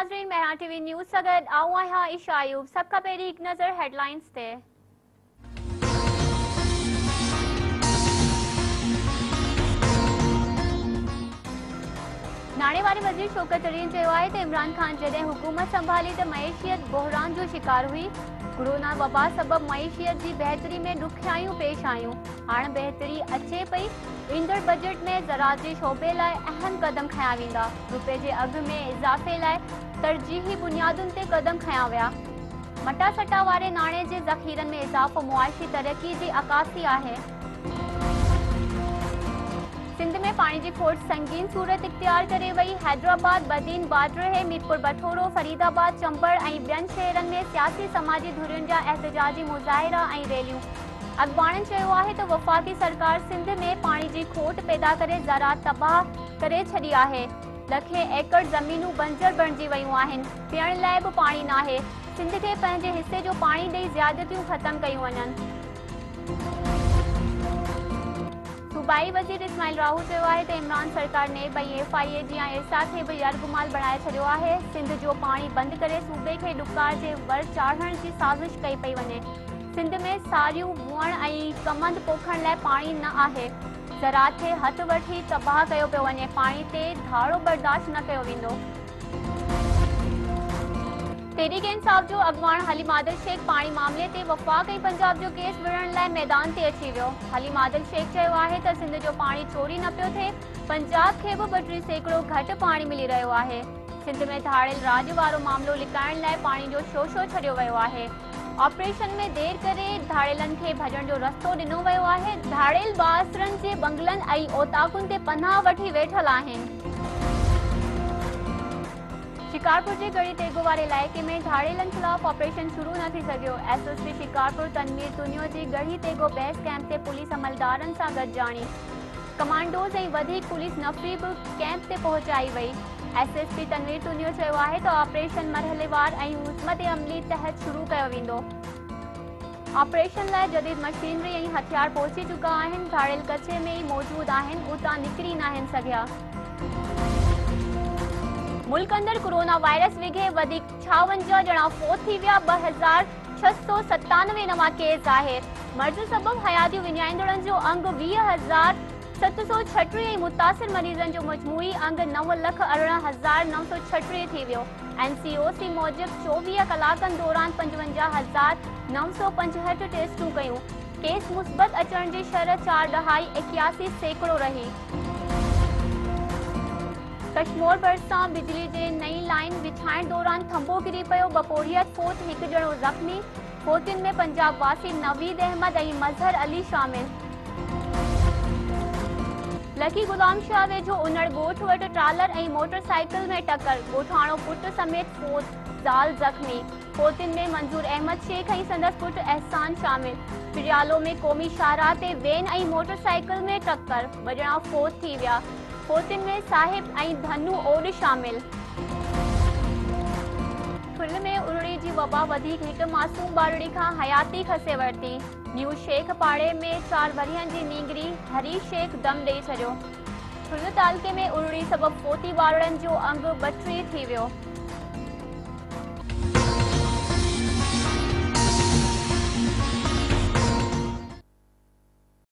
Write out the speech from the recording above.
नाजरीन मैं TV news सगर आऊँ आया इशायूब सबका पहली एक नज़र हेडलाइंस थे हाणे वारे शोकर चरीन चयो आहे त इमरान ख़ान हुकूमत संभाली त मैशियत बोहरान जो शिकार हुई कोरोना वबा सबबि मैशियत जी बहितरी में पेश आहियूं हाणे बहितरी अचे पई ईंदड़ बजट में ज़रात जे शोबे लाइ अहम क़दम खयां वेंदा रुपए जे अघ में इज़ाफ़े लाइ तरजीही बुनियादुनि ते क़दम खया विया मटा सटा वारे नाणे जे ज़ख़ीरनि में इज़ाफ़ो मुआशी तरक़ी जी अकासी आहे सिंध में पानी की खोट संगीन सूरत इख्तियार कर वही हैदराबाद बदीन बाडर मीरपुर भठोरो फरीदाबाद चंबर ऐं ॿियनि शहरनि में सियासी समाजी धुरियुनि जहा एहतजाजी मुजाहरा रैलियों रैलियूं है तो वफ़ाक़ी सरकार सिंध में पानी की खोट पैदा कर ज़रात तबाह कर छी है लखें एकड़ जमीनू बंजर बणजी वियूं आहिनि पीअण लाइ बि पाणी न आहे सिंध के पैं हिस्से जो पाणी ॾेई ज़्यादतियूं ख़तमु कयूं वञनि सूबाई वज़ीर इस्माहील राहुलू चयो आहे त इमरान सरकार ने पई एफ आई ए जी या एस आर खे बि यर्जुमाल बणाए सिंध जो पाणी बंदि करे सूबे खे ॾुकार जे वर चाढ़ण जी साज़िश कई पई वञे सिंध में साड़ियूं हुअण कमंद पोखण लाइ पाणी न आहे ज़राते हथु वठी तबाह कयो पियो धाड़ो बर्दाश्त न अॻुवान हली मादल शेख पाणी मामले ते वफ़ाक़ई पंजाब जो केस विढ़ण लाइ मैदान ते अची वियो हली मादल शेख चयो आहे त सिंध जो पाणी चोरी न पियो थिए पंजाब खे बि ॿ टे घटि पाणी मिली रहियो आहे सिंध में धारेल राज वारो मामिलो लिकाइण लाइ पाणी जो छॾियो वियो आहे ऑपरेशन में करे खे भॼण जो रस्तो ॾिनो वियो आहे ऐं ओताकुनि ते पनाह वठी वेठल आहिनि शिकारपुर के घड़ी तेगो वारे इलाइक़े में धारेलनि खिलाफ ऑपरेशन शुरू न थी सको एसएसपी शिकारपुर तनवीर तुनिओ की गढ़ी तेगो बेस कैंप से पुलिस अमलदारनि सां गॾुजाणी कमांडोस ऐं वधीक पुलिस नफ़रीब कैम्प ते पहुचाई वई S S P Tanveer Tunio है तो ऑपरेशन मरहलेवार ऐं अमली तहत शुरू किया वो ऑपरेशन लाइ जदीद मशीनरी ऐं हथियार पहुंची चुका आहिनि धारियल कचे में ही मौजूद आहिनि उतना निकरी ना सकिया मुल्क अंदर कोरोना वायरस विघे जणा फोत थी विया ॿ हज़ार छह सौ सतानवेसि हयाती विञाईंदड़ मरीज़नि जो मजमूई अंग नव लख अरिड़हं हज़ार नव सौ छटीह थी वियो एन सी ओ सी 55,965 चोवीह कलाकनि दौरान पंजवंजाह हज़ार जी शर 4.81 सैकड़ो रही કઠમોર બરસાં बिजली जे नई लाइन विछाइण दौरान थंबो किरी पियो बपोरियत फोत हिकु ॼणो ज़ख़्मी फोतियुनि में पंजाब वासी नवीद अहमद ऐं मज़हर अली शामिल लकी गुलाम शाह वेझो उनड़ ॻोठ वटि ट्रालर ऐं मोटरसाइकिल में टकर ॻोठाणो पुट समेत फोत ज़ाल ज़ख़्मी फोतियुनि में मंजूर अहमद शेख ऐं संदसि पुटु अहसान शामिल फिरियालो में क़ौमी शाहराह वेन ऐं मोटरसाइकिल में टकर ॿ फोत थी विया पोतियुनि में साहिब ऐं धनु ओड शामिल फुल में उरड़ी जी वबा वधीक हिकु मासूम ॿारड़ी खां हयाती खसे वरिती न्यू शेख पाड़े में चार वरियन जी नींगरी हरी शेख दम ॾेई छॾियो फुल तालके में उरड़ी सबबु पोती ॿारड़नि जो अंगु ॿटीह थी वियो